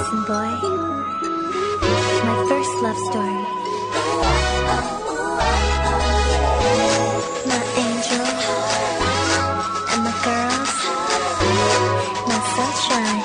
Listen, boy. My first love story. My angel and my girls, my sunshine.